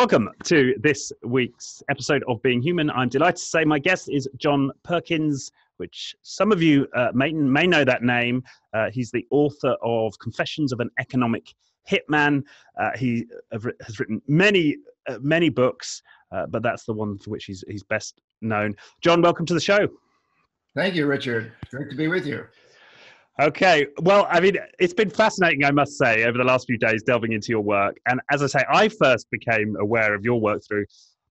Welcome to this week's episode of Being Human. I'm delighted to say my guest is John Perkins, which some of you uh, may, may know that name. Uh, he's the author of Confessions of an Economic Hitman. Uh, he has written many, uh, many books, uh, but that's the one for which he's, he's best known. John, welcome to the show. Thank you, Richard. Great to be with you. Okay. Well, I mean, it's been fascinating, I must say, over the last few days delving into your work. And as I say, I first became aware of your work through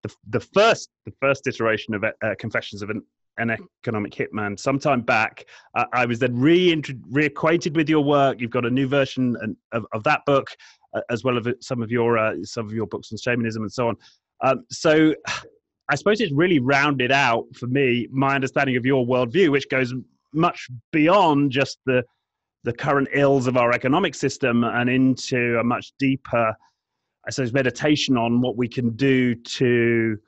the, the first the first iteration of uh, Confessions of an, an Economic Hitman. Sometime back, uh, I was then re reacquainted with your work. You've got a new version of, of that book, uh, as well as some of your uh, some of your books on shamanism and so on. Um, so, I suppose it's really rounded out for me my understanding of your worldview, which goes much beyond just the the current ills of our economic system and into a much deeper, I suppose, meditation on what we can do to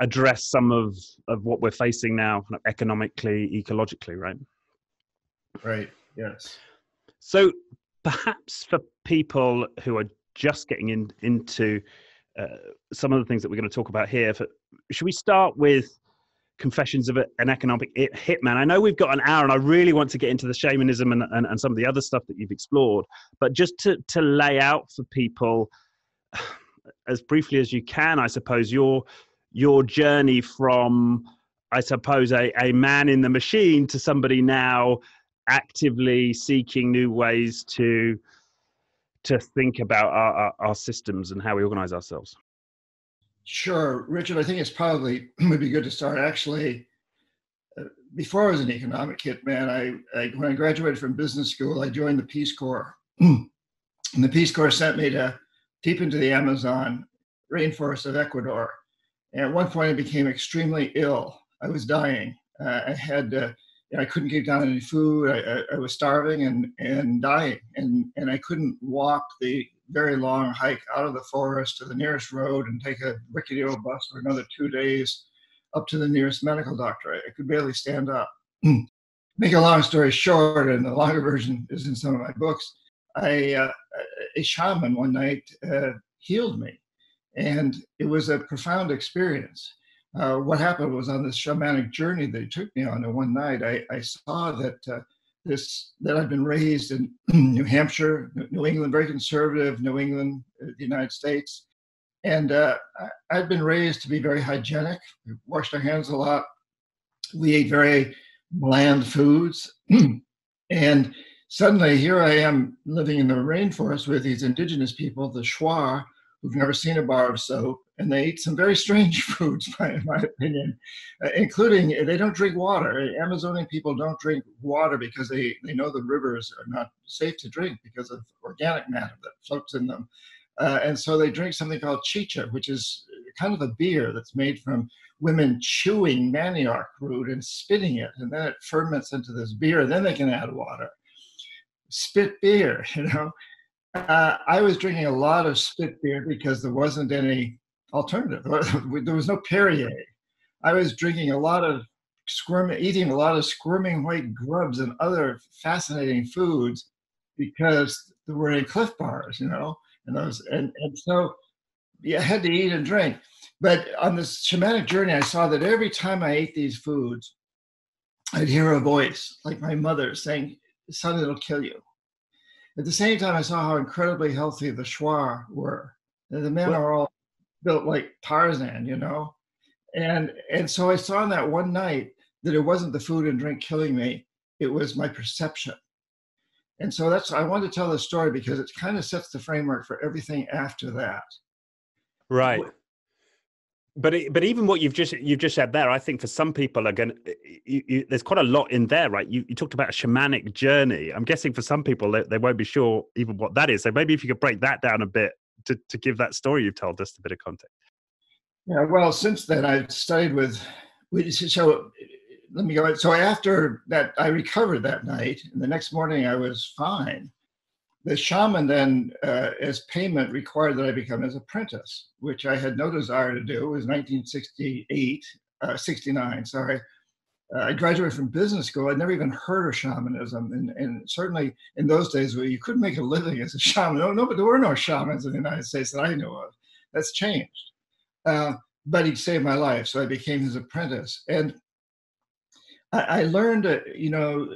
address some of, of what we're facing now kind of economically, ecologically, right? Right, yes. So perhaps for people who are just getting in, into uh, some of the things that we're going to talk about here, for, should we start with Confessions of an Economic Hitman. I know we've got an hour, and I really want to get into the shamanism and, and, and some of the other stuff that you've explored. But just to, to lay out for people, as briefly as you can, I suppose, your your journey from, I suppose, a, a man in the machine to somebody now actively seeking new ways to to think about our, our, our systems and how we organize ourselves. Sure, Richard. I think it's probably would be good to start actually. Uh, before I was an economic hitman, I, I when I graduated from business school, I joined the Peace Corps, and the Peace Corps sent me to deep into the Amazon rainforest of Ecuador. And at one point, I became extremely ill. I was dying. Uh, I had I couldn't get down any food. I, I, I, was starving and and dying, and and I couldn't walk the very long hike out of the forest to the nearest road and take a rickety old bus for another two days up to the nearest medical doctor. I could barely stand up. Make a long story short, and the longer version is in some of my books. I uh, a shaman one night uh, healed me, and it was a profound experience. Uh, what happened was on this shamanic journey that he took me on, and one night I, I saw that uh, this that I've been raised in New Hampshire, New England, very conservative New England, uh, the United States, and uh, I've been raised to be very hygienic. We washed our hands a lot. We ate very bland foods, and suddenly here I am living in the rainforest with these indigenous people, the Shuar, who've never seen a bar of soap, and they eat some very strange foods, in my opinion, uh, including uh, they don't drink water. Amazonian people don't drink water because they, they know the rivers are not safe to drink because of organic matter that floats in them. Uh, and so they drink something called chicha, which is kind of a beer that's made from women chewing manioc root and spitting it, and then it ferments into this beer. And then they can add water. Spit beer, you know. Uh, I was drinking a lot of spit beer because there wasn't any alternative. There was no Perrier. I was drinking a lot of squirming, eating a lot of squirming white grubs and other fascinating foods because there were in Clif bars, you know, and those, and, and so yeah, I had to eat and drink. But on this shamanic journey, I saw that every time I ate these foods, I'd hear a voice like my mother saying, "Son, it'll kill you." At the same time, I saw how incredibly healthy the Shuar were. The men what? are all built like Tarzan, you know? And and so I saw that one night that it wasn't the food and drink killing me, it was my perception. And so that's I wanted to tell this story because it kind of sets the framework for everything after that. Right. But it, but even what you've just you've just said there, I think for some people are going to there's quite a lot in there, right? You you talked about a shamanic journey. I'm guessing for some people they, they won't be sure even what that is. So maybe if you could break that down a bit to, to give that story you've told just a bit of context. Yeah, well, since then I've studied with, so let me go. So after that, I recovered that night, and the next morning I was fine. The shaman then, uh, as payment, required that I become his apprentice, which I had no desire to do. It was 1968, uh, 69, sorry uh, I graduated from business school. I'd never even heard of shamanism, and, and certainly in those days, where you couldn't make a living as a shaman. No, no, but there were no shamans in the United States that I knew of. That's changed. Uh, but he saved my life, so I became his apprentice. And I, I learned, uh, you know,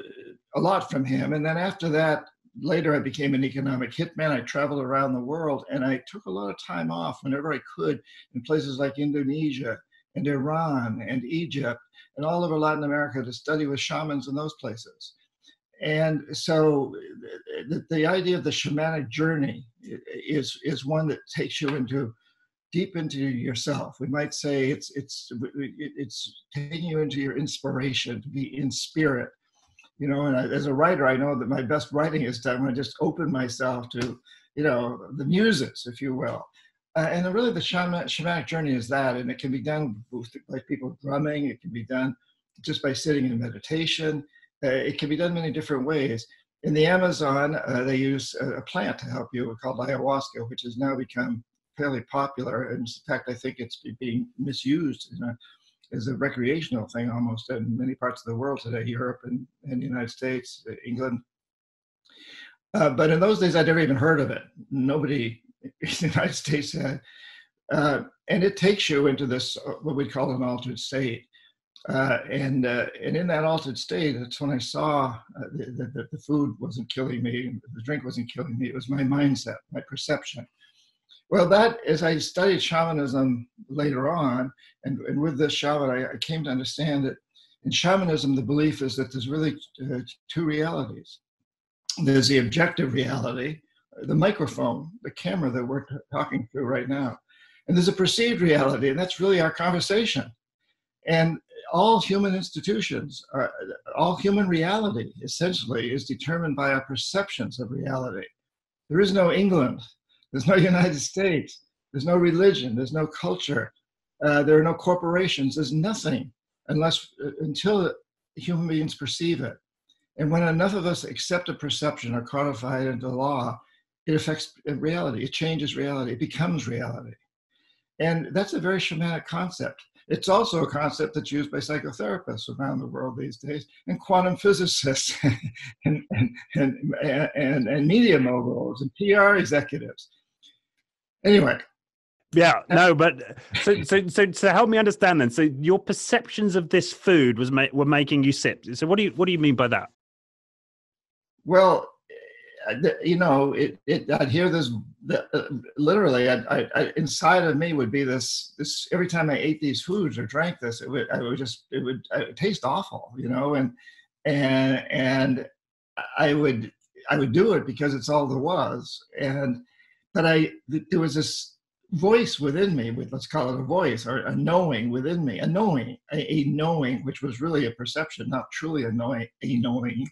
a lot from him. And then after that, later I became an economic hitman. I traveled around the world and I took a lot of time off whenever I could in places like Indonesia and Iran and Egypt and all over Latin America to study with shamans in those places. And so the, the idea of the shamanic journey is, is one that takes you into deep into yourself. We might say it's, it's, it's taking you into your inspiration to be in spirit you know and I, as a writer i know that my best writing is done when i just open myself to you know the muses if you will uh, and really the shaman, shamanic journey is that and it can be done by people drumming it can be done just by sitting in meditation uh, it can be done many different ways in the amazon uh, they use a, plant to help you called ayahuasca which has now become fairly popular and in fact i think it's being misused in a recreational thing almost in many parts of the world today, Europe and, and the United States, England. Uh, but in those days, I'd never even heard of it. Nobody in the United States had. Uh, and it takes you into this, uh, what we call an altered state. Uh, and uh, and in that altered state, that's when I saw that the, the food wasn't killing me, the drink wasn't killing me. It was my mindset, my perception. Well, that as I studied shamanism later on, and, and with this shaman, I, I came to understand that in shamanism, the belief is that there's really uh, two realities. There's the objective reality, the microphone, the camera that we're talking through right now. And there's a perceived reality, and that's really our conversation. And all human institutions, are, all human reality essentially is determined by our perceptions of reality. There is no England, there's no United States. There's no religion. There's no culture. Uh, there are no corporations. There's nothing unless uh, until human beings perceive it. And when enough of us accept a perception or codify it into law, it affects reality. It changes reality. It becomes reality. And that's a very shamanic concept. It's also a concept that's used by psychotherapists around the world these days, and quantum physicists, and, and, and, and, and media moguls, and PR executives. Anyway. Yeah, no, but so so so so help me understand then. So your perceptions of this food was ma- were making you sip. So what do you what do you mean by that? Well, uh, you know, it, it I'd hear this uh, literally. I, I, I, inside of me would be this this every time I ate these foods or drank this, it would I would just it would, taste awful, you know, and and and I would I would do it because it's all there was, and but I there was this voice within me, with let's call it a voice or a knowing within me, a knowing, a, a knowing, which was really a perception, not truly a knowing, a knowing,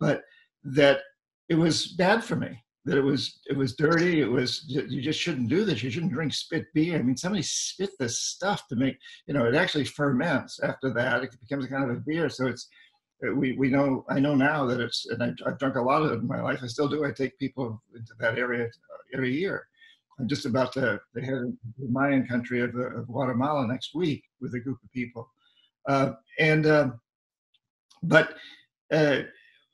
but that it was bad for me. That it was it was dirty. It was you just shouldn't do this. You shouldn't drink spit beer. I mean, somebody spit this stuff to make you know it actually ferments. After that, it becomes a kind of a beer. So it's we, we know I know now that it's and I've, I've, drunk a lot of it in my life. I still do. I take people into that area every year. I'm just about to, to head the Mayan country of, uh, of, Guatemala next week with a group of people. Uh, and, uh, but uh,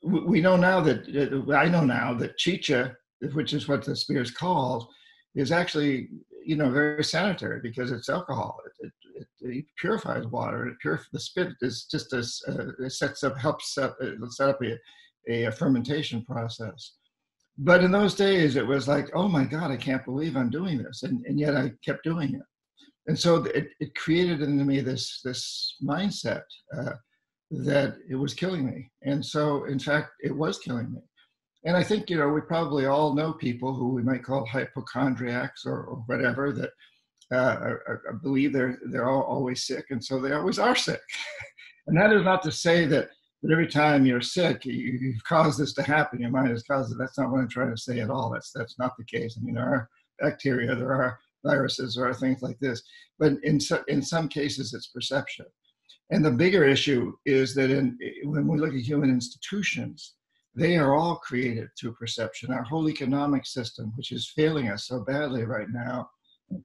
we know now that, uh, I know now that chicha, which is what the spear is called, is actually, you know, very sanitary because it's alcohol. It, it, it purifies water. It purif- the spit is just as, uh, it sets up, helps set, set up a, a fermentation process but in those days it was like oh my god i can't believe i'm doing this and, and yet i kept doing it and so it, it created in me this this mindset uh, that it was killing me and so in fact it was killing me and i think you know we probably all know people who we might call hypochondriacs or, or whatever that uh, believe they're they're all always sick and so they always are sick and that is not to say that but every time you're sick, you, have caused this to happen. Your mind has caused it. That's not what I'm trying to say at all. That's that's not the case. I mean, there are bacteria, there are viruses, there are things like this. But in so, in some cases, it's perception. And the bigger issue is that in, when we look at human institutions, they are all created through perception. Our whole economic system, which is failing us so badly right now,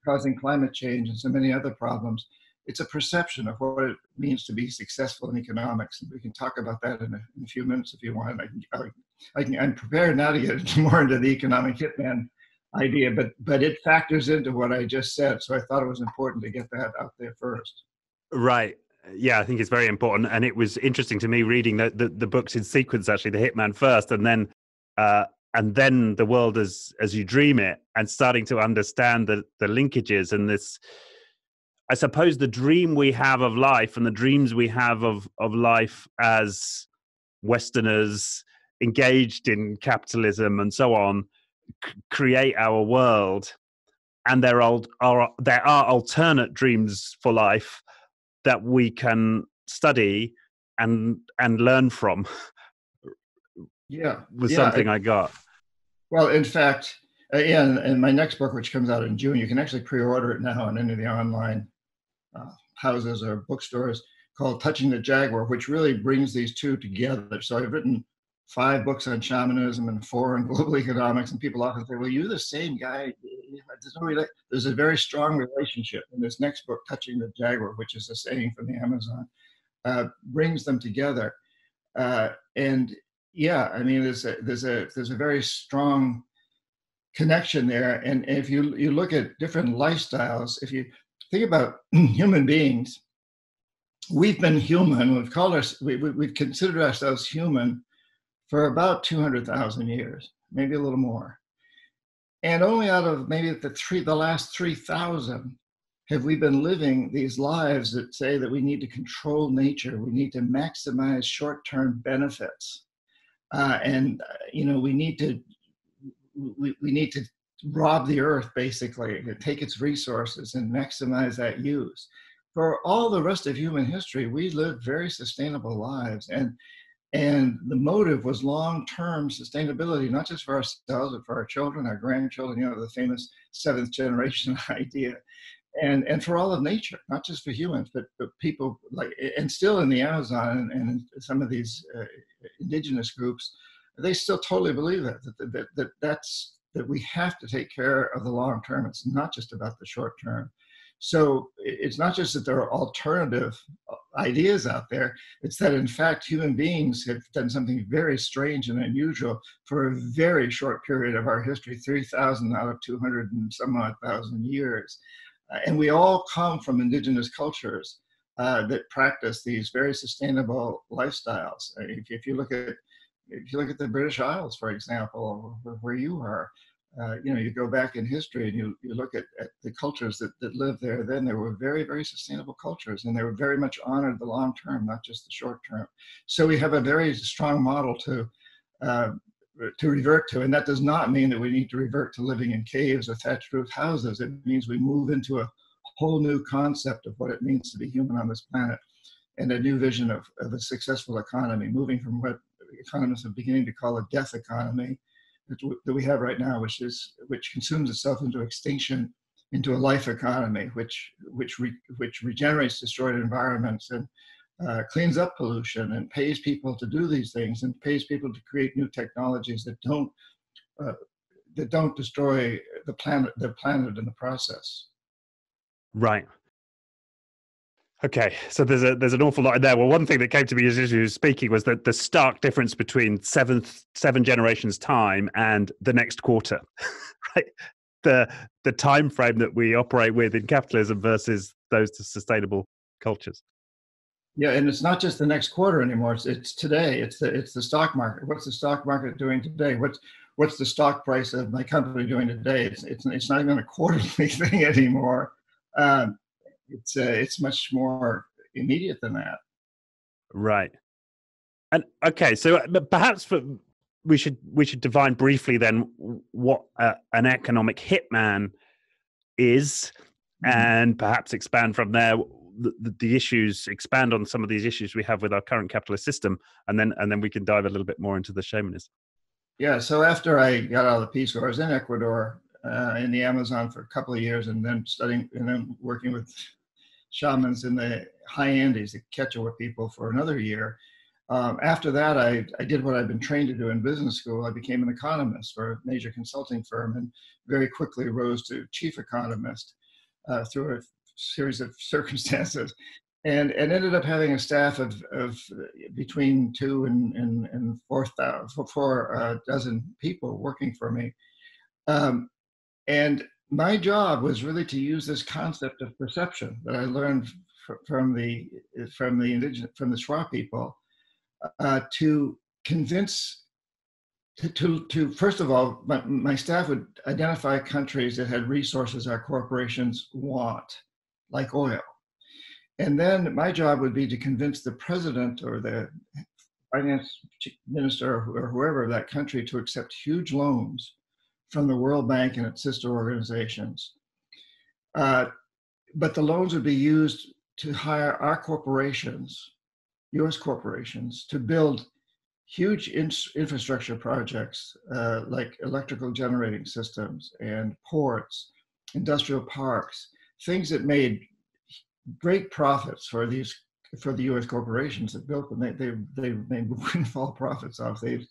causing climate change and so many other problems, it's a perception of what it means to be successful in economics. And we can talk about that in a, in a few minutes if you want. I can, I, can, I'm prepared now to get more into the economic hitman idea, but but it factors into what I just said. So I thought it was important to get that out there first. Right. Yeah, I think it's very important, and it was interesting to me reading the the, the books in sequence. Actually, the Hitman first, and then uh, and then the world as as you dream it, and starting to understand the the linkages and this. I suppose the dream we have of life and the dreams we have of of life as Westerners engaged in capitalism and so on c- create our world and there are, are there are alternate dreams for life that we can study and and learn from yeah. was yeah, something I, I, got. Well in fact uh, yeah in, in, my next book which comes out in june you can actually pre-order it now on any of the online uh, houses or bookstores called touching the jaguar which really brings these two together. So i've written five books on shamanism and four on global economics, and people often say, "Well, you're the same guy." There's, no rela- There's a very strong relationship. in this next book, "Touching the Jaguar," which is a saying from the Amazon, uh, brings them together. Uh, and yeah, I mean, there's a there's a there's a very strong connection there. And if you you look at different lifestyles, if you think about human beings, we've been human. We've called us we, we, we've considered ourselves human for about 200,000 years, maybe a little more. And only out of maybe the three, the last 3,000 have we been living these lives that say that we need to control nature, we need to maximize short-term benefits, uh, and uh, you know we need to we, we need to rob the earth basically, to take its resources and maximize that use. For all the rest of human history, we lived very sustainable lives, and and the motive was long-term sustainability, not just for ourselves, but for our children, our grandchildren, you know, the famous seventh generation idea. And, and for all of nature, not just for humans, but, but people like, and still in the Amazon and, some of these uh, indigenous groups, they still totally believe that, that, that, that that's, that we have to take care of the long term. It's not just about the short term. So it's not just that there are alternative uh, ideas out there, it's that in fact human beings have done something very strange and unusual for a very short period of our history 3,000 out of 200 and some odd thousand years. Uh, and we all come from indigenous cultures uh, that practice these very sustainable lifestyles. If, if you look at if you look at the British Isles, for example, where you are, uh, you know, you go back in history and you, you look at, at the cultures that, that lived there then, they were very, very sustainable cultures and they were very much honored the long term, not just the short term. So we have a very strong model to, uh, to revert to. And that does not mean that we need to revert to living in caves or thatched roof houses. It means we move into a whole new concept of what it means to be human on this planet and a new vision of, of a successful economy, moving from what economists are beginning to call a death economy that we have right now, which is which consumes itself into extinction, into a life economy, which which re, which regenerates destroyed environments and uh, cleans up pollution and pays people to do these things and pays people to create new technologies that don't uh, that don't destroy the planet the planet in the process. Right. Okay, so there's a there's an awful lot in there. Well, one thing that came to me as you were speaking was that the stark difference between seventh seven generations time and the next quarter, right? The the time frame that we operate with in capitalism versus those sustainable cultures. Yeah, and it's not just the next quarter anymore. It's, it's today. It's the it's the stock market. What's the stock market doing today? What's what's the stock price of my company doing today? It's it's, it's not even a quarterly thing anymore. Um, it's uh, it's much more immediate than that. Right. And okay, so uh, perhaps for, we should we should define briefly then what uh, an economic hitman is, mm-hmm. and perhaps expand from there the, the, issues expand on some of these issues we have with our current capitalist system and then and then we can dive a little bit more into the shamanism yeah so after i got out of the peace corps i was in ecuador uh, in the amazon for a couple of years and then studying and then working with shamans in the high Andes, the Quechua people, for another year. Um, after that, I, I did what I've been trained to do in business school. I became an economist for a major consulting firm and very quickly rose to chief economist uh, through a series of circumstances and, and ended up having a staff of, of between two and, and, and four uh, dozen people working for me. Um, and my job was really to use this concept of perception that I learned from the from the indigenous from the Shuar people uh, to convince to, to, to, first of all my, my staff would identify countries that had resources our corporations want like oil. And then my job would be to convince the president or the finance minister or whoever of that country to accept huge loans from the World Bank and its sister organizations. Uh, but the loans would be used to hire our corporations, US corporations, to build huge in- infrastructure projects uh, like electrical generating systems and ports, industrial parks, things that made great profits for these for the U.S. corporations that built them. They they, they made windfall profits off these,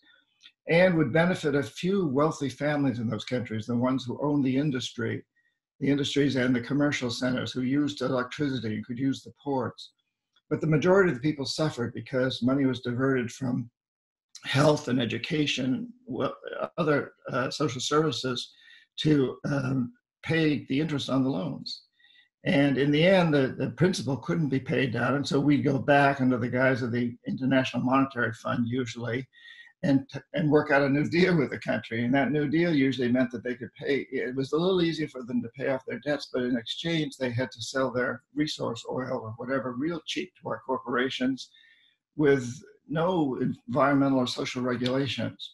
and would benefit a few wealthy families in those countries, the ones who own the industry, the industries and the commercial centers who used electricity and could use the ports. But the majority of the people suffered because money was diverted from health and education, other uh, social services, to um, pay the interest on the loans. And in the end, the, the principal couldn't be paid down. And so we'd go back under the guise of the International Monetary Fund, usually, and, and work out a new deal with the country. And that new deal usually meant that they could pay, it was a little easier for them to pay off their debts, but in exchange, they had to sell their resource oil or whatever real cheap to our corporations with no environmental or social regulations.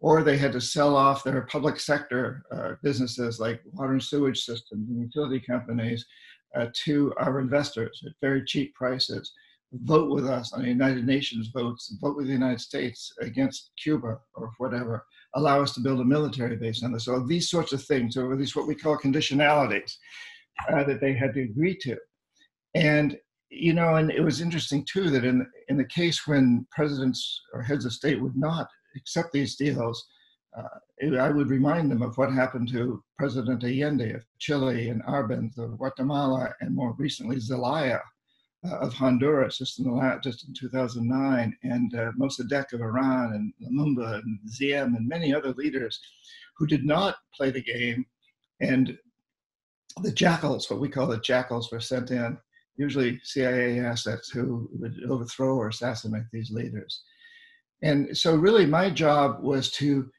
Or they had to sell off their public sector uh, businesses like water and sewage systems and utility companies uh, to our investors at very cheap prices. Vote with us on the United Nations votes, vote with the United States against Cuba or whatever. Allow us to build a military base on this. So these sorts of things, or these what we call conditionalities, uh, that they had to agree to. And you know, and it was interesting too that in in the case when presidents or heads of state would not accept these deals, uh, I would remind them of what happened to President Allende of Chile and Arbenz of Guatemala, and more recently Zelaya uh, of Honduras, just in the last, just in 2009, and uh, Mossadegh of Iran, and Lumumba and Diem, and many other leaders who did not play the game, and the jackals, what we call the jackals, were sent in, usually CIA assets, who would overthrow or assassinate these leaders. And so, really, my job was to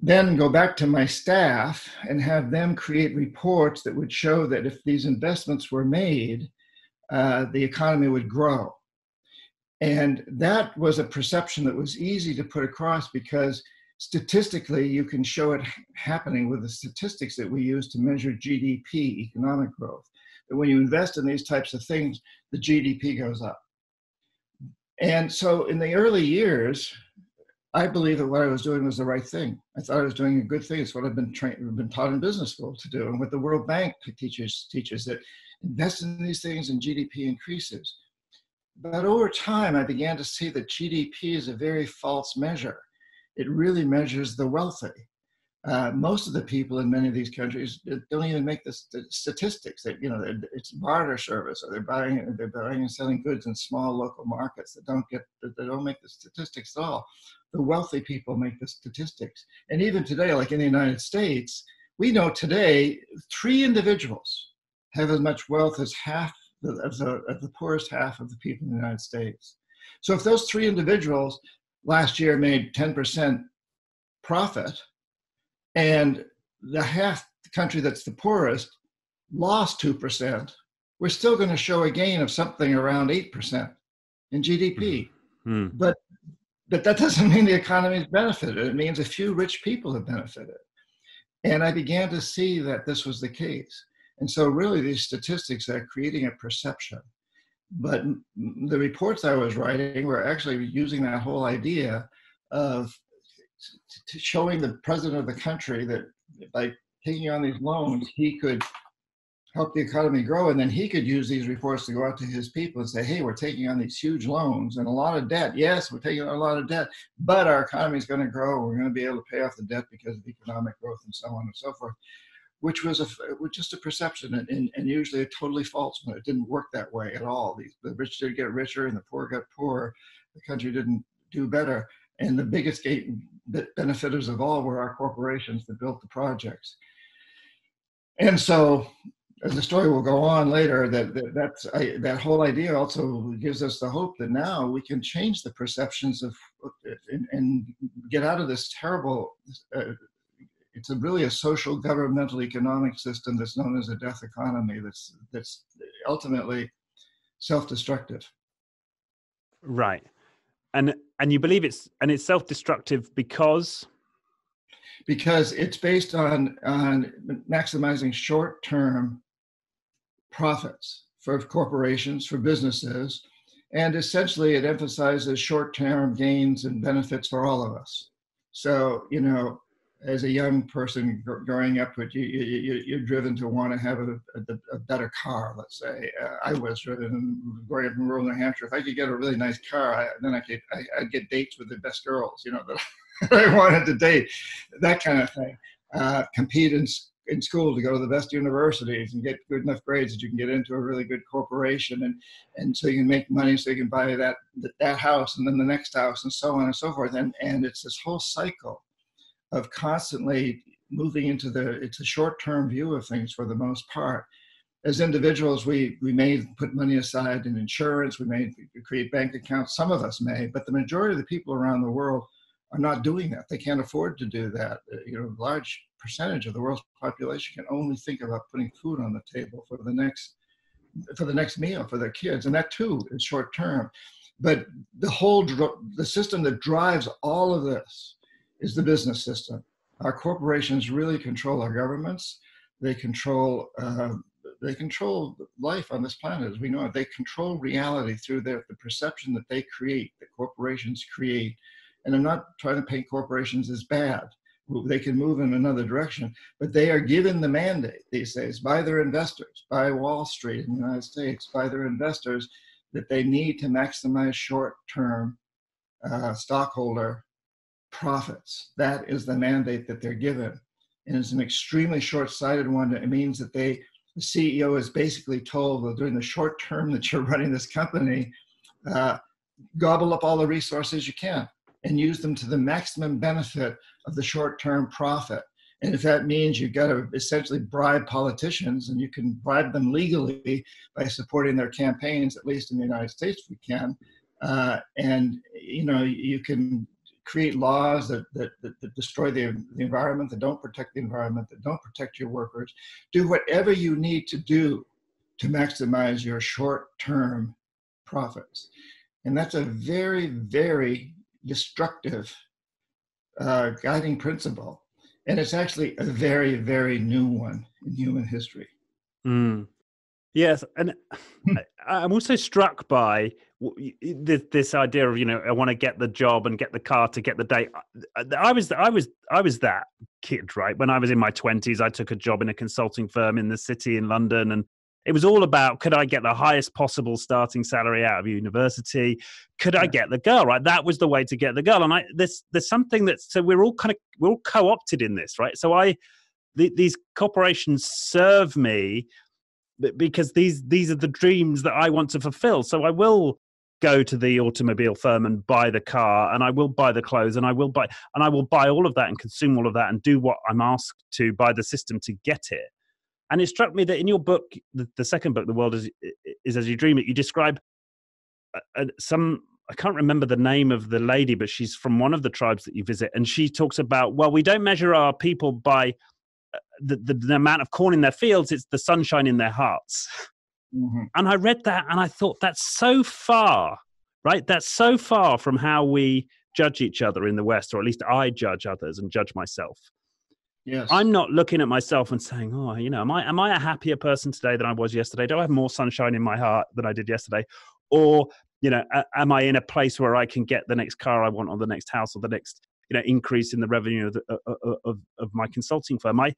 then go back to my staff and have them create reports that would show that if these investments were made, uh, the economy would grow. And that was a perception that was easy to put across because statistically you can show it happening with the statistics that we use to measure GDP, economic growth. That when you invest in these types of things, the GDP goes up. And so in the early years, I believe that what I was doing was the right thing. I thought I was doing a good thing. It's what I've been trained, been taught in business school to do, and what the World Bank teaches teaches that invest in these things and GDP increases. But over time, I began to see that GDP is a very false measure. It really measures the wealthy. Uh, most of the people in many of these countries don't even make the statistics. That you know, it's barter service, or they're buying they're buying and selling goods in small local markets that don't get that don't make the statistics at all. The wealthy people make the statistics, and even today, like in the United States, we know today three individuals have as much wealth as half of the, of the poorest half of the people in the United States. So if those three individuals last year made 10% profit and the half the country that's the poorest lost 2%, we're still going to show a gain of something around 8% in GDP. Mm-hmm. But but that doesn't mean the economy has benefited. It means a few rich people have benefited. And I began to see that this was the case. And so, really, these statistics are creating a perception. But the reports I was writing were actually using that whole idea of showing the president of the country that by taking on these loans, he could help the economy grow. And then he could use these reports to go out to his people and say, hey, we're taking on these huge loans and a lot of debt. Yes, we're taking on a lot of debt, but our economy is going to grow. We're going to be able to pay off the debt because of economic growth and so on and so forth, which was a was just a perception and, and, and usually a totally false one. It didn't work that way at all. The, the rich did get richer and the poor got poorer. The country didn't do better. And the biggest gate, benefiters of all were our corporations that built the projects. And so, as the story will go on later, that, that that's I, that whole idea also gives us the hope that now we can change the perceptions of and, and get out of this terrible. Uh, it's a really a social governmental economic system that's known as a death economy. That's that's ultimately self-destructive. Right and and you believe it's and it's self-destructive because because it's based on on maximizing short-term profits for corporations for businesses and essentially it emphasizes short-term gains and benefits for all of us so you know as a young person growing up, you, you, you're driven to want to have a, a, a better car, let's say. Uh, I was driven growing up in rural New Hampshire. If I could get a really nice car, I, then I could I, would get dates with the best girls, you know, that I wanted to date, that kind of thing. Uh, compete in, in school to go to the best universities and get good enough grades that you can get into a really good corporation and, and so you can make money so you can buy that, that house and then the next house and so on and so forth. And, and it's this whole cycle of constantly moving into the it's a short-term view of things for the most part. As individuals we we may put money aside in insurance we may create bank accounts some of us may but the majority of the people around the world are not doing that. They can't afford to do that. Uh, you know a large percentage of the world's population can only think about putting food on the table for the next for the next meal for their kids and that too is short term but the whole the system that drives all of this is the business system. Our corporations really control our governments. They control uh, they control life on this planet as we know it. They control reality through their, the perception that they create, that corporations create. And I'm not trying to paint corporations as bad. They can move in another direction, but they are given the mandate these days by their investors, by Wall Street in the United States, by their investors, that they need to maximize short term uh, stockholder profits. That is the mandate that they're given. And it's an extremely short sighted one. It means that they, the CEO is basically told that during the short term that you're running this company, uh, gobble up all the resources you can and use them to the maximum benefit of the short term profit. And if that means you've got to essentially bribe politicians, and you can bribe them legally by supporting their campaigns, at least in the United States, we can. Uh, and you know, you can create laws that, that, that, that destroy the, the environment, that don't protect the environment, that don't protect your workers. Do whatever you need to do to maximize your short term profits. And that's a very, very destructive uh, guiding principle. And it's actually a very, very new one in human history. Mm. Yes. And I'm also struck by this idea of you know I want to get the job and get the car to get the date. Uh, I was I was I was that kid right when I was in my twenties. I took a job in a consulting firm in the city in London, and it was all about could I get the highest possible starting salary out of university? Could I get the girl right? That was the way to get the girl. And I there's there's something that's so we're all kind of we're all co-opted in this, right? So I the, these corporations serve me because these these are the dreams that I want to fulfill. So I will go to the automobile firm and buy the car and I will buy the clothes and I will buy and I will buy all of that and consume all of that and do what I'm asked to by the system to get it. And it struck me that in your book, the, the second book, The World is, is As You Dream It, you describe uh, some, I can't remember the name of the lady, but she's from one of the tribes that you visit. And she talks about, well, we don't measure our people by uh, the, the, the amount of corn in their fields, it's the sunshine in their hearts. Mm-hmm. And I read that and I thought that's so far, right? That's so far from how we judge each other in the West, or at least I judge others and judge myself. Yes. I'm not looking at myself and saying, "Oh, you know, am I am I a happier person today than I was yesterday? Do I have more sunshine in my heart than I did yesterday?" Or, you know, am I in a place where I can get the next car I want, or the next house, or the next, you know, increase in the revenue of the, of, of, of my consulting firm? I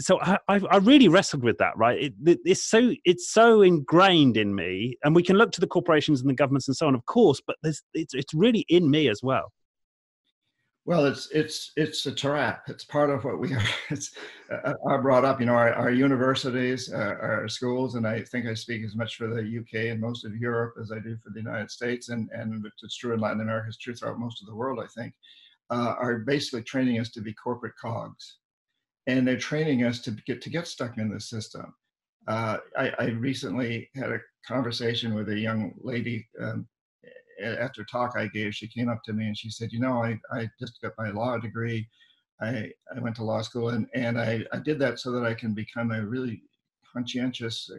so I, I really wrestled with that, right? It, it's so it's so ingrained in me, and we can look to the corporations and the governments and so on, of course, but it's it's really in me as well. Well, it's it's it's a trap. It's part of what we are. It's uh, I brought up, you know, our, our universities, uh, our schools, and I think I speak as much for the UK and most of Europe as I do for the United States, and and it's true in Latin America. It's true throughout most of the world, I think. uh, are basically training us to be corporate cogs, and they're training us to get to get stuck in the system. Uh, I, I, recently had a conversation with a young lady um, after a talk I gave. She came up to me and she said, "You know, I, I just got my law degree. I, I went to law school and, and I, I did that so that I can become a really conscientious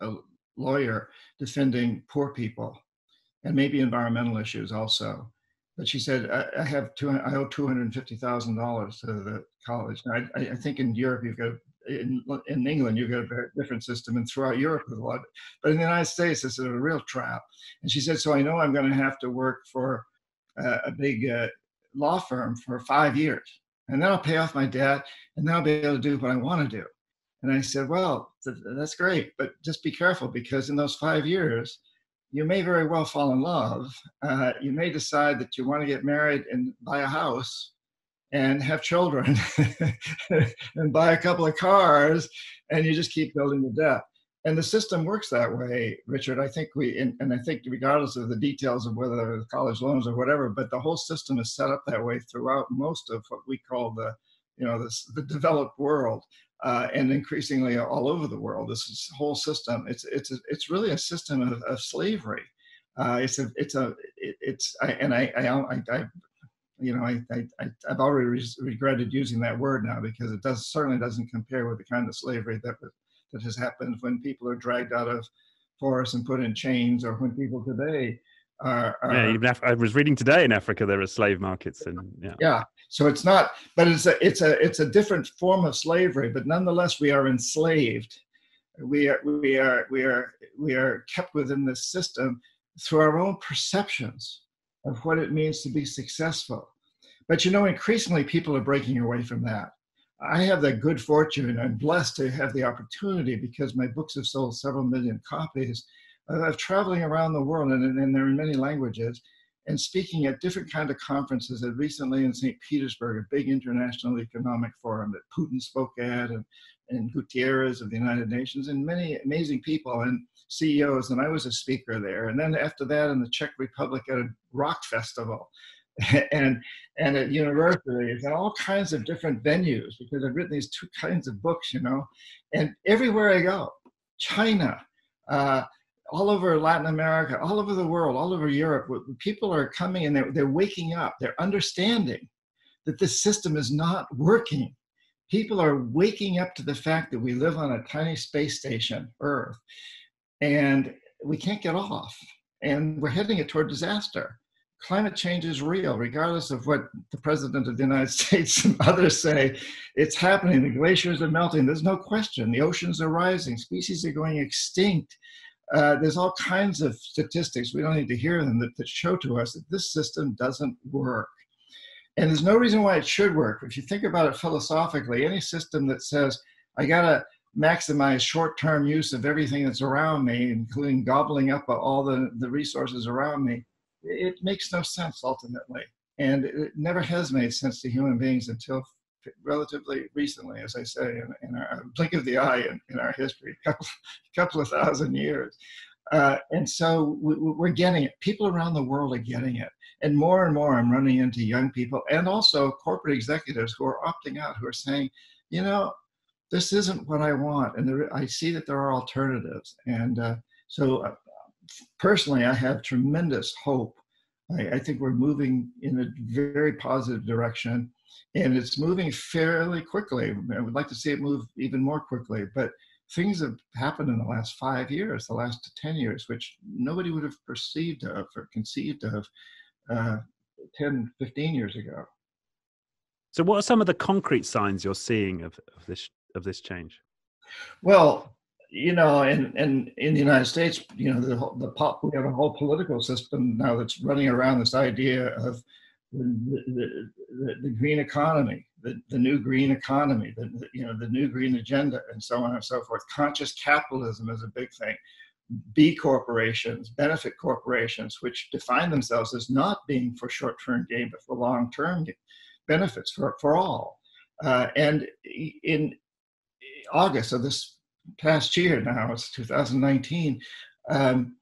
uh, lawyer defending poor people and maybe environmental issues also. But she said, I, I have two, I owe two hundred and fifty thousand dollars to the college. I, I think in Europe you've got in, in England you've got a very different system, and throughout Europe with a lot. But in the United States, this is a real trap. And she said, so I know I'm going to have to work for uh, a big uh, law firm for five years, and then I'll pay off my debt, and then I'll be able to do what I want to do. And I said, well, th- that's great, but just be careful because in those five years, you may very well fall in love. Uh, you may decide that you want to get married and buy a house and have children and buy a couple of cars, and you just keep building the debt. And the system works that way, Richard. I think we, and, and I think regardless of the details of whether they're college loans or whatever, but the whole system is set up that way throughout most of what we call the, you know, this, the developed world uh, and increasingly all over the world. This whole system, it's it's a, it's really a system of, of slavery. Uh, it's a it's a it, it's I, and I, I I, you know I, I I've already re- regretted using that word now because it does certainly doesn't compare with the kind of slavery that that has happened when people are dragged out of forests and put in chains, or when people today are, are yeah. Even Af- I was reading today in Africa there are slave markets and yeah. Yeah, so it's not, but it's a it's a it's a different form of slavery. But nonetheless, we are enslaved. We are we are we are we are kept within this system through our own perceptions of what it means to be successful. But you know, increasingly people are breaking away from that. I have the good fortune, I'm blessed to have the opportunity because my books have sold several million copies of traveling around the world, and, and they're in many languages, and speaking at different kind of conferences. And recently in St. Petersburg, a big international economic forum that Putin spoke at, and, and Guterres of the United Nations, and many amazing people and CEOs. And I was a speaker there. And then after that, in the Czech Republic at a rock festival. and and at universities and all kinds of different venues because I've written these two kinds of books, you know, and everywhere I go, China, uh, all over Latin America, all over the world, all over Europe, people are coming and they're, they're waking up. They're understanding that this system is not working. People are waking up to the fact that we live on a tiny space station, Earth, and we can't get off. And we're heading it toward disaster. Climate change is real, regardless of what the President of the United States and others say. It's happening. The glaciers are melting. There's no question. The oceans are rising. Species are going extinct uh, there's all kinds of statistics, we don't need to hear them, that, that show to us that this system doesn't work. And there's no reason why it should work. If you think about it philosophically, any system that says, I got to maximize short term use of everything that's around me, including gobbling up all the, the resources around me, it makes no sense ultimately. And it never has made sense to human beings until relatively recently, as I say, in, in our blink of the eye in, in our history, a couple, couple of thousand years. Uh, and so we, we're getting it. People around the world are getting it. And more and more, I'm running into young people and also corporate executives who are opting out, who are saying, you know, this isn't what I want. And there, I see that there are alternatives. And uh, so, uh, personally, I have tremendous hope. I, I, think we're moving in a very positive direction and it's moving fairly quickly. I would like to see it move even more quickly, but things have happened in the last five years, the last 10 years, which nobody would have perceived of or conceived of uh, 10, 15 years ago. So, what are some of the concrete signs you're seeing of, of this of this change? Well, you know, in, in, the United States, you know, the, the pop, we have a whole political system now that's running around this idea of the, the, the, the green economy, the, the new green economy, the, you know, the new green agenda, and so on and so forth. Conscious capitalism is a big thing. B corporations, benefit corporations, which define themselves as not being for short-term gain, but for long-term benefits for, for all. Uh, and in August of this past year, now it's 2019, um,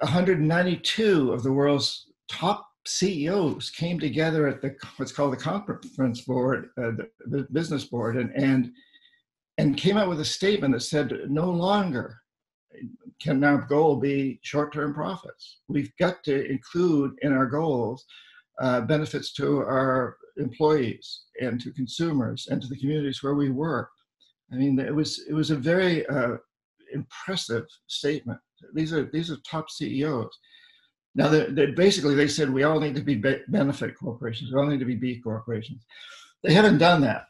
192 of the world's top CEOs came together at the what's called the conference board, uh, the, the, business board, and and and came out with a statement that said no longer can our goal be short-term profits. We've got to include in our goals uh, benefits to our employees and to consumers and to the communities where we work. I mean, it was it was a very uh, impressive statement. These are these are top CEOs. Now, they, they basically, they said we all need to be benefit corporations. We all need to be B corporations. They haven't done that,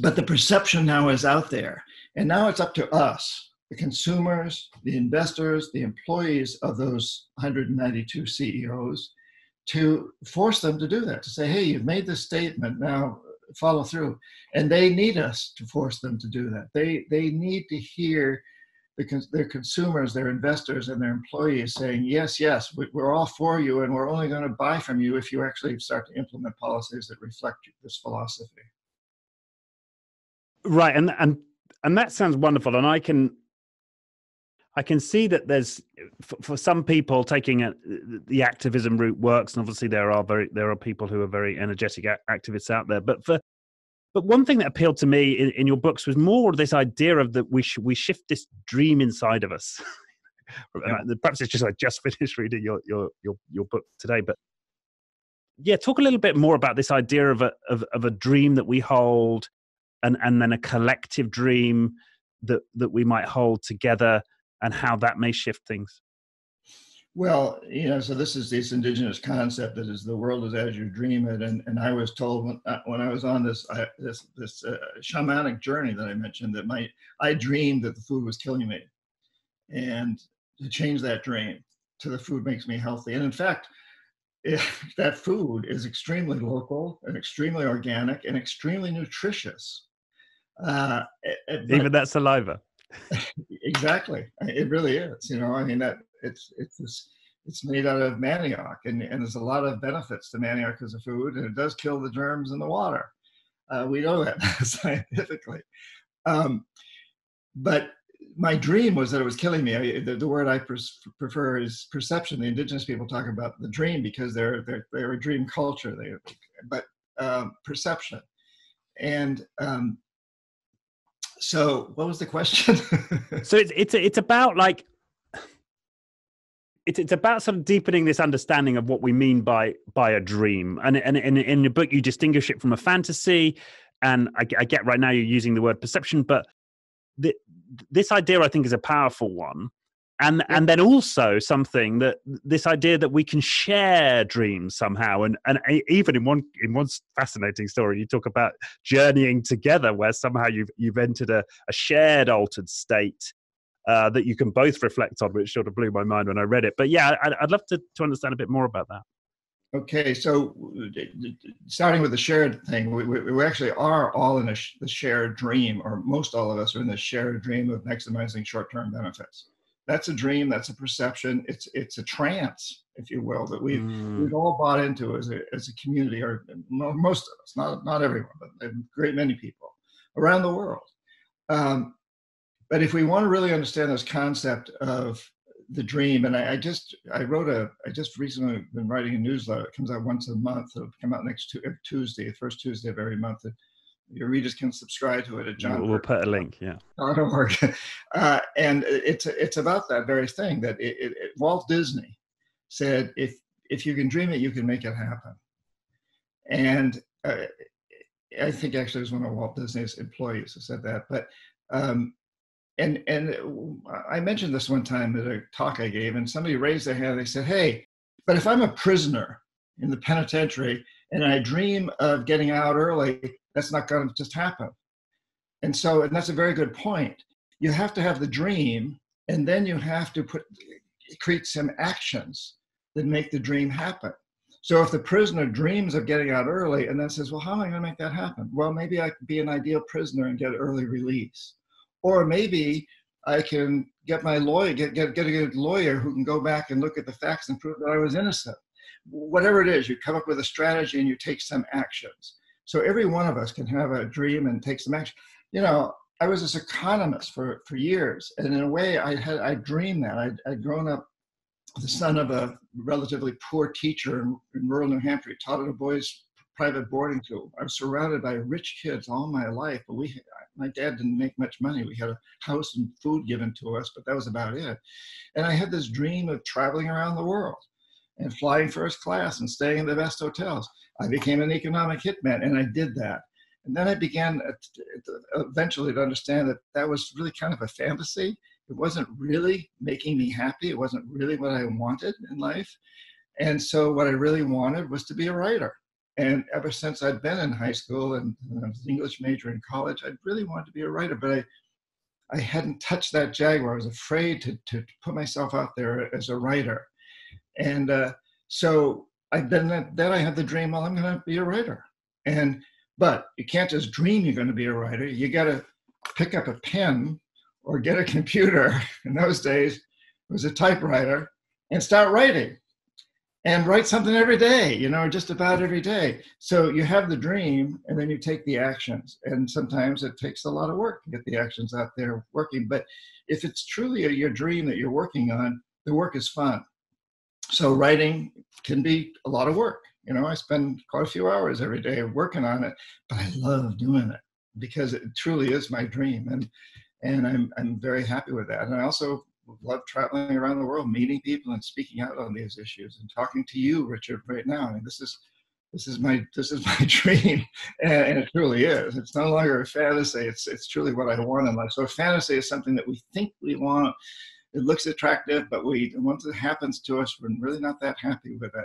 but the perception now is out there, and now it's up to us, the consumers, the investors, the employees of those 192 CEOs, to force them to do that. To say, "Hey, you've made this statement. Now follow through," and they need us to force them to do that. They they need to hear the, their consumers, their investors, and their employees saying, yes, yes, we're all for you, and we're only going to buy from you if you actually start to implement policies that reflect this philosophy. Right, and and and that sounds wonderful, and I can I can see that there's for, for some people taking a, the activism route works, and obviously there are very there are people who are very energetic activists out there. But for but one thing that appealed to me in, in your books was more this idea of that we sh- we shift this dream inside of us. yeah. Perhaps it's just I just finished reading your your your your book today, but yeah, talk a little bit more about this idea of a of, of a dream that we hold, and and then a collective dream that that we might hold together, and how that may shift things. Well, you know, so this is this indigenous concept that is the world is as you dream it, and and I was told when uh, when I was on this I, this this uh, shamanic journey that I mentioned that my I dreamed that the food was killing me, and to change that dream to the food makes me healthy, and in fact, that food is extremely local and extremely organic and extremely nutritious. Uh, Even that saliva. Exactly, it really is. You know, I mean that it's it's it's made out of manioc, and, and there's a lot of benefits to manioc as a food, and it does kill the germs in the water. Uh, we know that scientifically. Um, but my dream was that it was killing me. I, the, the, word I pers- prefer is perception. The indigenous people talk about the dream because they're they're, they're a dream culture. They, but um, perception, and um, so what was the question? so it's it's it's about like it's it's about sort of deepening this understanding of what we mean by by a dream. And and, and in the book, you distinguish it from a fantasy. And I, I get right now you're using the word perception, but the, this idea I think is a powerful one. And yeah. and then also something that this idea that we can share dreams somehow. And and even in one in one fascinating story, you talk about journeying together, where somehow you've you've entered a, a shared altered state uh, that you can both reflect on, which sort of blew my mind when I read it. But yeah, I'd, I'd love to, to understand a bit more about that. Okay, so starting with the shared thing, we, we actually are all in a sh- the shared dream, or most all of us are in the shared dream of maximizing short-term benefits. That's a dream. That's a perception. It's it's a trance, if you will, that we've mm. we've all bought into as a as a community, or most of us, not not everyone, but a great many people around the world. Um, but if we want to really understand this concept of the dream, and I, I, just I wrote a I just recently been writing a newsletter. It comes out once a month. It'll come out next Tuesday, first Tuesday of every month. Your readers can subscribe to it at John. We'll, put a link, yeah. .org. Uh, and it's it's about that very thing that it, it, it, Walt Disney said, if if you can dream it, you can make it happen. And uh, I think actually it was one of Walt Disney's employees who said that. But um, and and I mentioned this one time at a talk I gave, and somebody raised their hand. They said, "Hey, but if I'm a prisoner in the penitentiary and I dream of getting out early, that's not going to just happen." And so, and that's a very good point. You have to have the dream, and then you have to put create some actions that make the dream happen. So if the prisoner dreams of getting out early and then says, "Well, how am I going to make that happen?" Well, maybe I could be an ideal prisoner and get early release or maybe I can get my lawyer, get, get, get a good lawyer who can go back and look at the facts and prove that I was innocent. Whatever it is, you come up with a strategy and you take some actions. So every one of us can have a dream and take some action. You know, I was this economist for, for years, and in a way, I had I dreamed that I'd, I'd grown up the son of a relatively poor teacher in, in rural New Hampshire. Taught at a boys' private boarding school. I was surrounded by rich kids all my life, but we, my dad didn't make much money. We had a house and food given to us, but that was about it. And I had this dream of traveling around the world and flying first class and staying in the best hotels. I became an economic hitman, and I did that. And then I began eventually to understand that that was really kind of a fantasy. It wasn't really making me happy. It wasn't really what I wanted in life. And so, what I really wanted was to be a writer. And ever since I'd been in high school and I was an English major in college, I'd really wanted to be a writer, but I, I hadn't touched that jaguar. I was afraid to, to put myself out there as a writer. And uh, so I then then I had the dream, well, I'm going to be a writer. And but you can't just dream you're going to be a writer. You got to pick up a pen or get a computer. In those days, it was a typewriter and start writing and write something every day, you know, just about every day. So you have the dream and then you take the actions. And sometimes it takes a lot of work to get the actions out there working. But if it's truly a, your dream that you're working on, the work is fun. So writing can be a lot of work. You know, I spend quite a few hours every day working on it, but I love doing it because it truly is my dream. And and I'm I'm very happy with that. And I also love traveling around the world, meeting people and speaking out on these issues and talking to you, Richard, right now. I mean, this is this is my this is my dream, and, and, it truly is. It's no longer a fantasy. It's it's truly what I want in life. So fantasy is something that we think we want. It looks attractive, but we once it happens to us, we're really not that happy with it.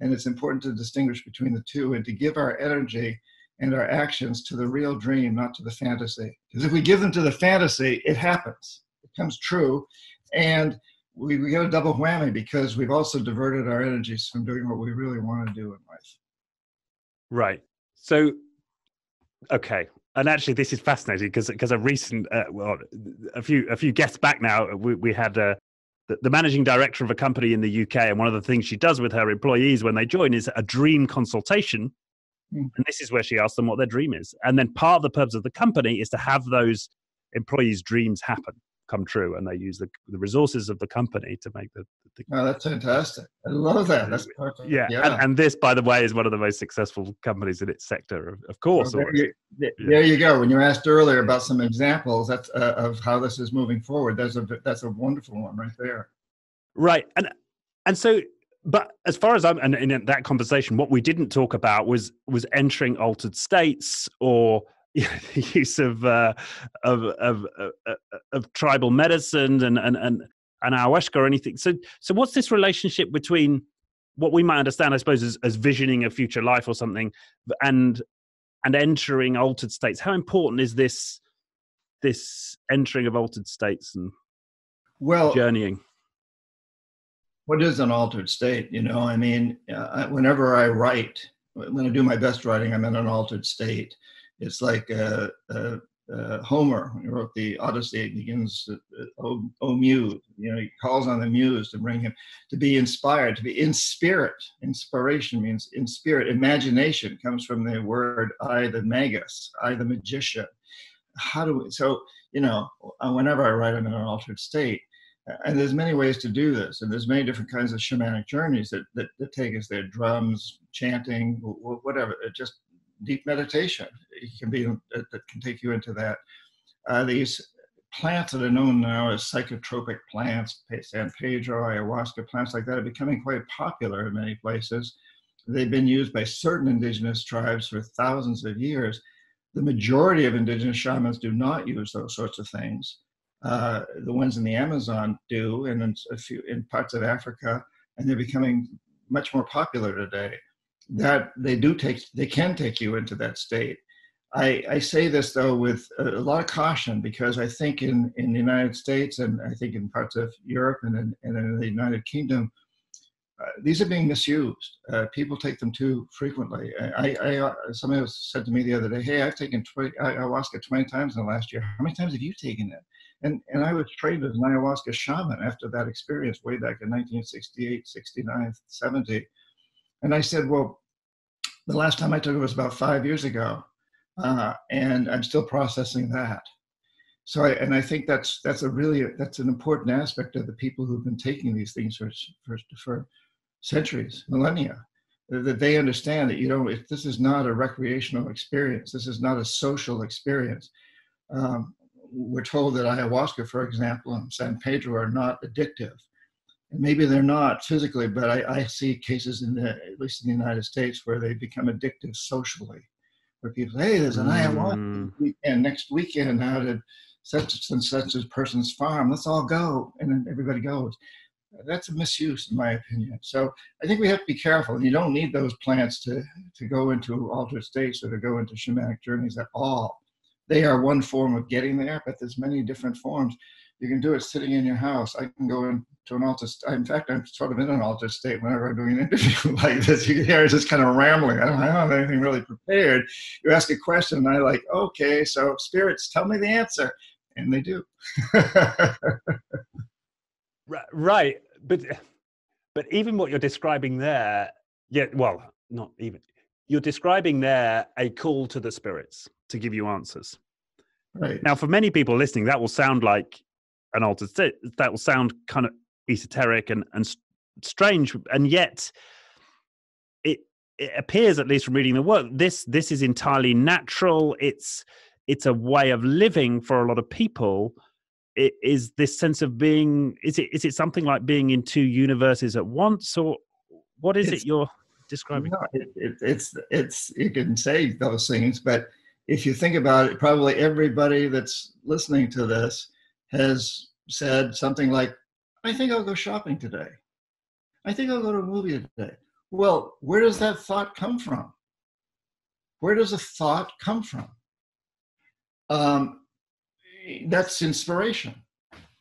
And it's important to distinguish between the two and to give our energy and our actions to the real dream, not to the fantasy. Because if we give them to the fantasy, it happens. It comes true, and we, we get a double whammy because we've also diverted our energies from doing what we really want to do in life. Right. So, okay. And actually, this is fascinating because because a recent, uh, well, a few a few guests back now, we, we had uh, the, the managing director of a company in the UK, and one of the things she does with her employees when they join is a dream consultation. Mm. And this is where she asks them what their dream is. And then part of the purpose of the company is to have those employees' dreams happen come true and they use the, the resources of the company to make the, the oh that's fantastic. I love that. That's perfect. Yeah, yeah. And, and, this by the way is one of the most successful companies in its sector of, of course well, there, you, there yeah. you, go. When you asked earlier about some examples that's uh, of how this is moving forward that's a that's a wonderful one right there. Right and and so but as far as I'm, and in that conversation, what we didn't talk about was was entering altered states or the use of, uh, of, of, of, uh, of tribal medicine and, and, and, and ayahuasca or anything. So, so what's this relationship between what we might understand, I suppose, as, as visioning a future life or something, and and entering altered states? How important is this this entering of altered states and well journeying? What is an altered state? You know, I mean, uh, whenever I write, when I do my best writing, I'm in an altered state. It's like uh, uh, uh, Homer, when he wrote the Odyssey, it begins, oh, oh muse, you know, he calls on the muse to bring him, to be inspired, to be in spirit. Inspiration means in spirit. Imagination comes from the word I, the magus, I, the magician. How do we, so, you know, whenever I write, I'm in an altered state. And there's many ways to do this, and there's many different kinds of shamanic journeys that, that, that take us there. Drums, chanting, whatever. Just deep meditation. It can be that can take you into that. Uh, these plants that are known now as psychotropic plants, San Pedro, ayahuasca, plants like that are becoming quite popular in many places. They've been used by certain indigenous tribes for thousands of years. The majority of indigenous shamans do not use those sorts of things. Uh, the ones in the Amazon do, and in a few in parts of Africa, and they're becoming much more popular today that they do take they can take you into that state I, I, say this though with a lot of caution because I think in, in the United States and I think in parts of Europe and in, and in the United Kingdom, uh, these are being misused. Uh, people take them too frequently. I, I, uh, somebody said to me the other day, "Hey, I've taken 20, ayahuasca 20 times in the last year. How many times have you taken it?" And and I was trained as an ayahuasca shaman after that experience way back in 1968, 69, 70. And I said, well, the last time I took it was about five years ago, uh, and I'm still processing that. So, I, and I think that's that's a really that's an important aspect of the people who've been taking these things for for, for centuries, millennia, that they understand that you know if this is not a recreational experience, this is not a social experience. Um, we're told that ayahuasca, for example, and San Pedro are not addictive. And maybe they're not physically, but I, I see cases in the, at least in the United States, where they become addictive socially, where people say, "Hey, there's an mm. ayahuasca weekend next weekend out at such and such a person's farm. Let's all go," and then everybody goes. That's a misuse, in my opinion. So I think we have to be careful. You don't need those plants to to go into altered states or to go into shamanic journeys at all they are one form of getting there, but there's many different forms. You can do it sitting in your house. I can go into an altered state. In fact, I'm sort of in an altered state whenever I'm doing an interview like this. You can hear it's just kind of rambling. I don't, I don't have anything really prepared. You ask a question, and I like, okay, so spirits, tell me the answer, and they do. right, but but even what you're describing there, yeah, well, not even. You're describing there a call to the spirits to give you answers. Right. Now, for many people listening, that will sound like an altered state. That will sound kind of esoteric and, and strange, and yet it it appears, at least from reading the work, this this is entirely natural. It's it's a way of living for a lot of people. It is this sense of being. Is it is it something like being in two universes at once, or what is it's, it you're describing? No, it, it, it's it's you can say those things, but if you think about it, probably everybody that's listening to this has said something like, I think I'll go shopping today. I think I'll go to a movie today. Well, where does that thought come from? Where does a thought come from? Um, that's inspiration.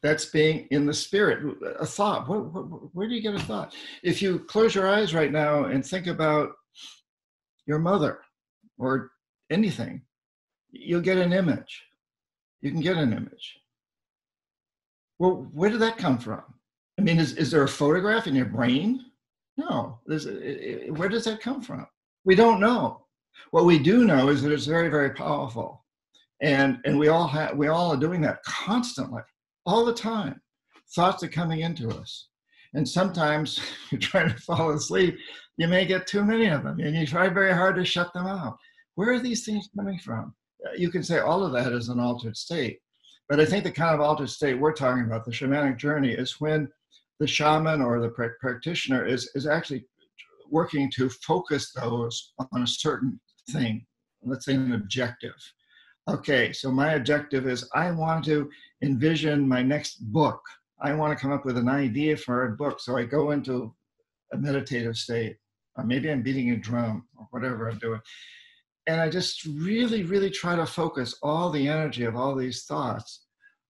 That's being in the spirit. A thought. Where, where, where do you get a thought? If you close your eyes right now and think about your mother or anything, you'll get an image. You can get an image. Well, where did that come from? I mean, is, is there a photograph in your brain? No. There's a, where does that come from? We don't know. What we do know is that it's very, very powerful. And, and we all have we all are doing that constantly, all the time. Thoughts are coming into us. And sometimes you're trying to fall asleep, you may get too many of them, and you try very hard to shut them out. Where are these things coming from? you can say all of that is an altered state. But I think the kind of altered state we're talking about, the shamanic journey, is when the shaman or the pr- practitioner is, is actually working to focus those on a certain thing, let's say an objective. Okay, so my objective is I want to envision my next book. I want to come up with an idea for a book. So I go into a meditative state. Or maybe I'm beating a drum or whatever I'm doing and I just really, really try to focus all the energy of all these thoughts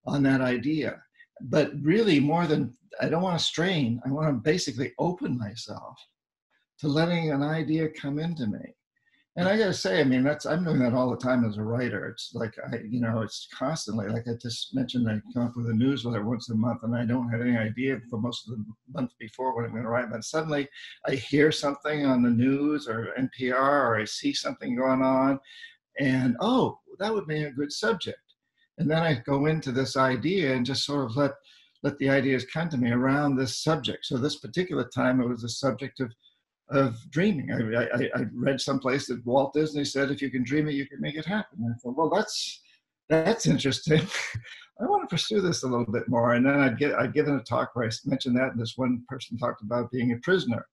on that idea. But really, more than I don't want to strain, I want to basically open myself to letting an idea come into me and I gotta say, I mean, that's I'm doing that all the time as a writer. It's like I, you know, it's constantly like I just mentioned. I come up with a newsletter once a month, and I don't have any idea for most of the month before what I'm going to write. But suddenly, I hear something on the news or NPR, or I see something going on, and oh, that would be a good subject. And then I go into this idea and just sort of let let the ideas come to me around this subject. So this particular time, it was the subject of of dreaming. I, I, I, read someplace that Walt Disney said, "If you can dream it, you can make it happen." And I thought, well, that's that's interesting. I want to pursue this a little bit more. And then I'd get I'd given a talk where I mentioned that, and this one person talked about being a prisoner,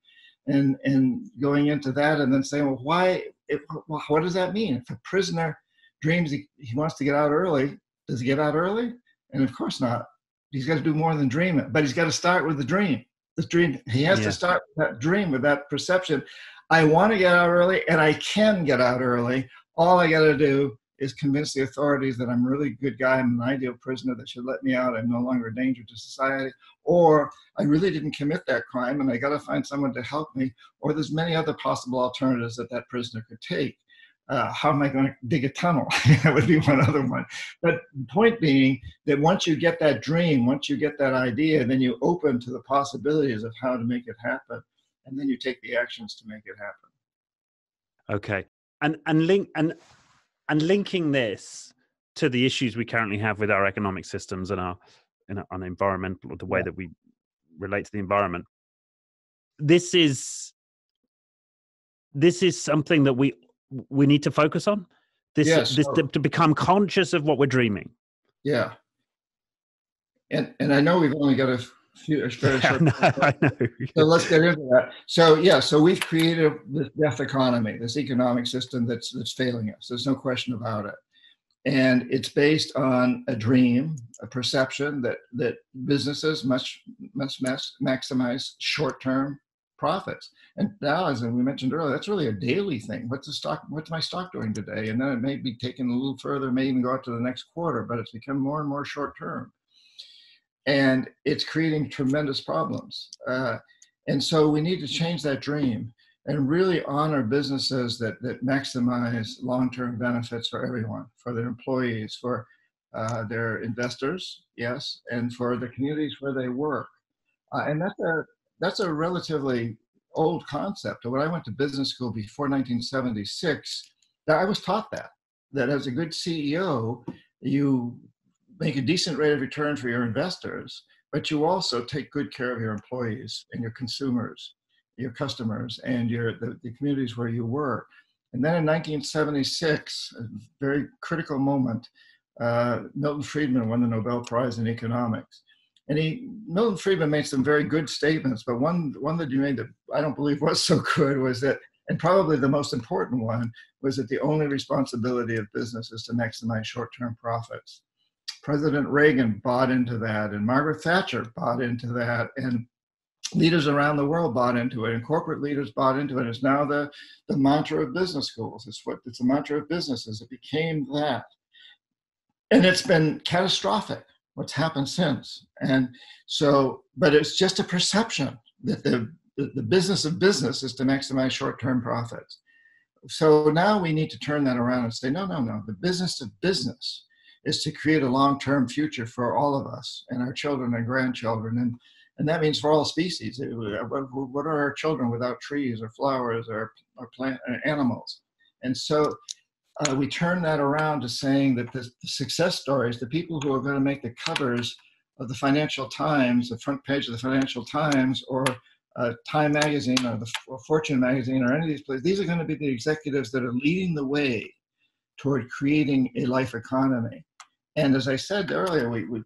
and and going into that, and then saying, well, why? If, well, what does that mean? If a prisoner dreams he, he wants to get out early, does he get out early? And of course not. He's got to do more than dream it, but he's got to start with the dream the dream. He has yeah. to start with that dream, with that perception. I want to get out early and I can get out early. All I got to do is convince the authorities that I'm a really good guy, I'm an ideal prisoner that should let me out, I'm no longer a danger to society, or I really didn't commit that crime and I got to find someone to help me, or there's many other possible alternatives that that prisoner could take uh, how am I going to dig a tunnel? that would be one other one. But the point being that once you get that dream, once you get that idea, then you open to the possibilities of how to make it happen, and then you take the actions to make it happen. Okay, and and link and and linking this to the issues we currently have with our economic systems and our and our environmental or the way yeah. that we relate to the environment this is this is something that we we need to focus on? This, yes, this to, to become conscious of what we're dreaming. Yeah. And and i know we've only got a few a very short yeah, I know. so let's get into that. So yeah so we've created this death economy this economic system that's that's failing us. There's no question about it. And it's based on a dream, a perception that that businesses must must maximize short-term profits. And now, as we mentioned earlier, that's really a daily thing. What's the stock? What's my stock doing today? And then it may be taken a little further, may even go out to the next quarter, but it's become more and more short-term, and it's creating tremendous problems. Uh, and so we need to change that dream and really honor businesses that, that maximize long-term benefits for everyone, for their employees, for uh, their investors, yes, and for the communities where they work. Uh, and that's a, that's a relatively old concept. When I went to business school before 1976, I was taught that, that as a good CEO, you make a decent rate of return for your investors, but you also take good care of your employees and your consumers your customers and your the, the communities where you work. And then in 1976, a very critical moment, uh, Milton Friedman won the Nobel Prize in economics. And he, Milton Friedman made some very good statements, but one, one that you made that I don't believe was so good was that, and probably the most important one, was that the only responsibility of business is to maximize short-term profits. President Reagan bought into that, and Margaret Thatcher bought into that, and leaders around the world bought into it and corporate leaders bought into it. It's now the, the mantra of business schools. It's what it's a mantra of businesses. It became that. And it's been catastrophic what's happened since. And so, but it's just a perception that the, the, business of business is to maximize short-term profits. So now we need to turn that around and say, no, no, no, the business of business is to create a long-term future for all of us and our children and grandchildren. And and that means for all species. What are our children without trees or flowers or, or plant or uh, animals? And so uh, we turn that around to saying that the, the, success stories, the people who are going to make the covers of the Financial Times, the front page of the Financial Times, or uh, Time Magazine, or the or Fortune Magazine, or any of these places, these are going to be the executives that are leading the way toward creating a life economy. And as I said earlier, we, we,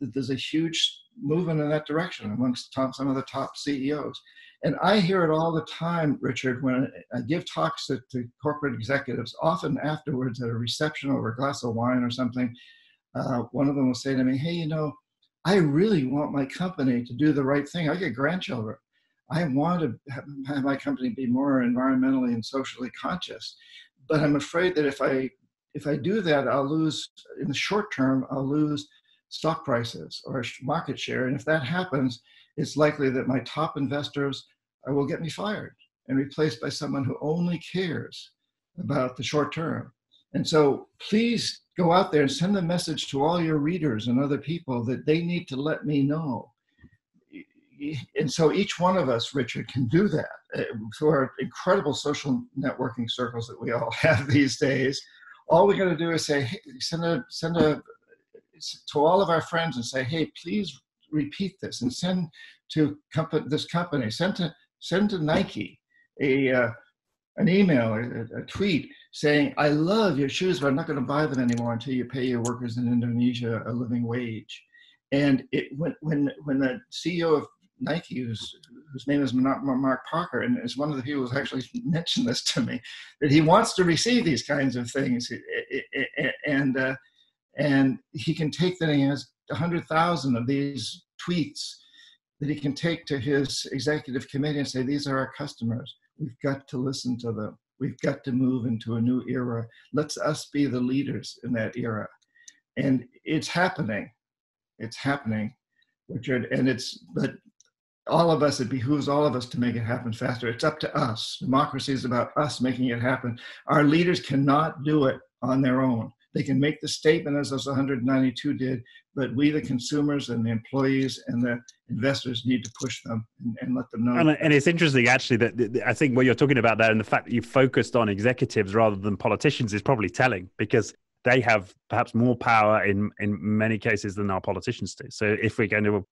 there's a huge movement in that direction amongst top, some of the top CEOs. And I hear it all the time, Richard, when I give talks to, to corporate executives, often afterwards at a reception over a glass of wine or something. Uh, one of them will say to me, Hey, you know, I really want my company to do the right thing. I get grandchildren. I want to have, have my company be more environmentally and socially conscious. But I'm afraid that if I if I do that, I'll lose in the short term. I'll lose stock prices or market share. And if that happens, it's likely that my top investors will get me fired and replaced by someone who only cares about the short term. And so please go out there and send a message to all your readers and other people that they need to let me know. And so each one of us, Richard, can do that uh, through our incredible social networking circles that we all have these days. All we got to do is say, hey, send a send a to all of our friends and say, hey, please repeat this and send to comp- this company, send to, send to Nike a, uh, an email or a, a, tweet saying, I love your shoes, but I'm not going to buy them anymore until you pay your workers in Indonesia a living wage. And it, when, when, when the CEO of Nike, whose, whose name is Mark Parker, and is one of the people who's actually mentioned this to me, that he wants to receive these kinds of things. And uh, and he can take that has 100,000 of these tweets that he can take to his executive committee and say, these are our customers. We've got to listen to them. We've got to move into a new era. Let's us be the leaders in that era. And it's happening. It's happening, Richard. And it's, but all of us, it behooves all of us to make it happen faster. It's up to us. Democracy is about us making it happen. Our leaders cannot do it on their own. They can make the statement as those 192 did, but we, the consumers and the employees and the investors, need to push them and, and let them know. And, and, it's interesting, actually, that I think what you're talking about there and the fact that you focused on executives rather than politicians is probably telling because they have perhaps more power in in many cases than our politicians do. So if we're going to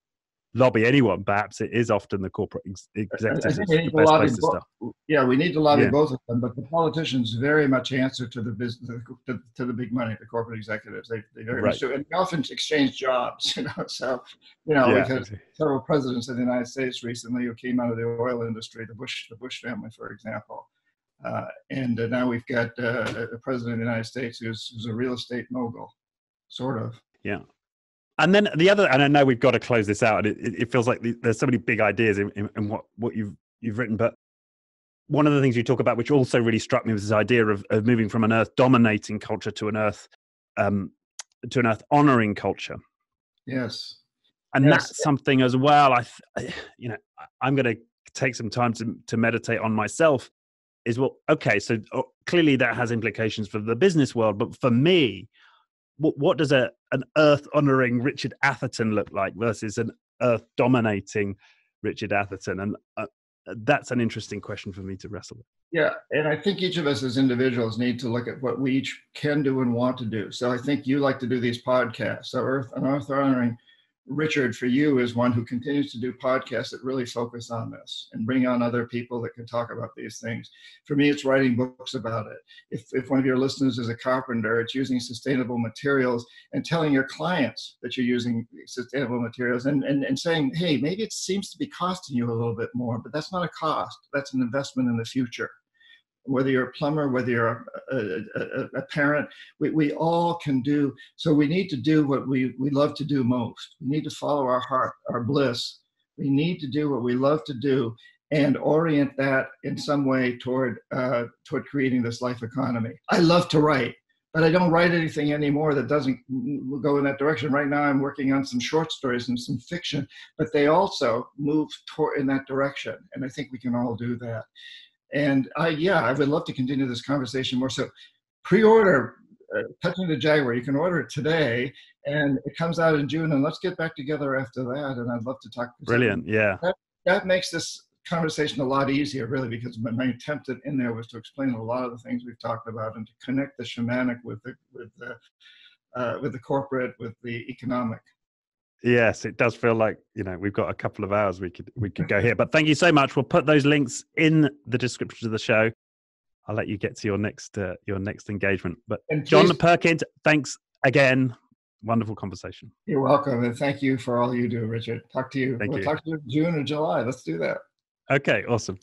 lobby anyone, perhaps it is often the corporate ex- executives. the best place to start. Yeah, we need to lobby yeah. both of them, but the politicians very much answer to the business, to, to the big money, the corporate executives. They, they very right. much do, and they often exchange jobs. You know, so you know yeah. we've had several presidents of the United States recently who came out of the oil industry, the Bush, the Bush family, for example. Uh, and uh, now we've got uh, a president of the United States who's, who's a real estate mogul, sort of. Yeah. And then the other, and I know we've got to close this out. It, it feels like there's so many big ideas in, in, in, what, what you've you've written, but one of the things you talk about, which also really struck me, was this idea of, of moving from an earth dominating culture to an earth um, to an earth honoring culture. Yes, and yes. that's something as well. I, you know, I'm going to take some time to to meditate on myself. Is well, okay. So oh, clearly that has implications for the business world, but for me, what, what does a an earth honoring Richard Atherton look like versus an earth dominating Richard Atherton? And uh, that's an interesting question for me to wrestle with. Yeah, and I think each of us as individuals need to look at what we each can do and want to do. So I think you like to do these podcasts. So Earth and Earth honoring Richard, for you, is one who continues to do podcasts that really focus on this and bring on other people that can talk about these things. For me, it's writing books about it. If, if one of your listeners is a carpenter, it's using sustainable materials and telling your clients that you're using sustainable materials and, and, and saying, hey, maybe it seems to be costing you a little bit more, but that's not a cost. That's an investment in the future whether you're a plumber, whether you're a, a, a, a, parent, we, we all can do. So we need to do what we, we love to do most. We need to follow our heart, our bliss. We need to do what we love to do and orient that in some way toward uh, toward creating this life economy. I love to write, but I don't write anything anymore that doesn't go in that direction. Right now, I'm working on some short stories and some fiction, but they also move toward in that direction, and I think we can all do that. And I, yeah, I would love to continue this conversation more. So pre-order uh, Touching the Jaguar. You can order it today, and it comes out in June. And let's get back together after that. And I'd love to talk. To Brilliant. Yeah. That, that makes this conversation a lot easier, really, because my, my attempt in there was to explain a lot of the things we've talked about and to connect the shamanic with the with the uh, with the corporate, with the economic. Yes, it does feel like you know we've got a couple of hours we could we could go here. But thank you so much. We'll put those links in the description of the show. I'll let you get to your next uh, your next engagement. But John Perkins, thanks again. Wonderful conversation. You're welcome, and thank you for all you do, Richard. Talk to you. Thank we'll you. talk to you in June or July. Let's do that. Okay, awesome.